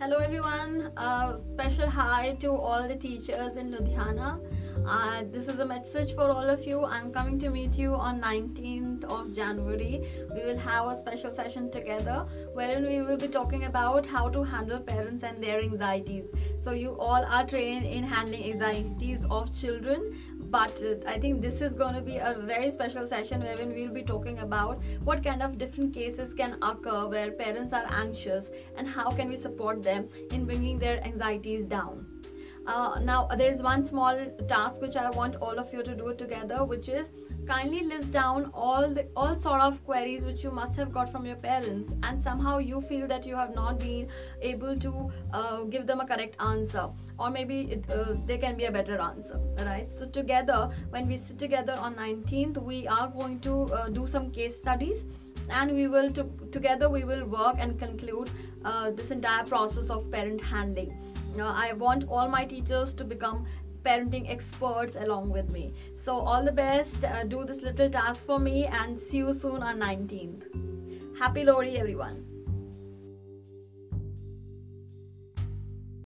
Hello everyone, uh, special hi to all the teachers in Ludhiana. Uh, this is a message for all of you. I'm coming to meet you on 19th of January. We will have a special session together wherein we will be talking about how to handle parents and their anxieties. So you all are trained in handling anxieties of children but uh, i think this is going to be a very special session wherein we'll be talking about what kind of different cases can occur where parents are anxious and how can we support them in bringing their anxieties down uh, now there is one small task which i want all of you to do together which is kindly list down all the all sort of queries which you must have got from your parents and somehow you feel that you have not been able to uh, give them a correct answer or maybe it, uh, there can be a better answer right? So together when we sit together on 19th we are going to uh, do some case studies and we will to, together we will work and conclude uh, this entire process of parent handling i want all my teachers to become parenting experts along with me. So all the best. Uh, do this little task for me and see you soon on 19th happy Lohri everyone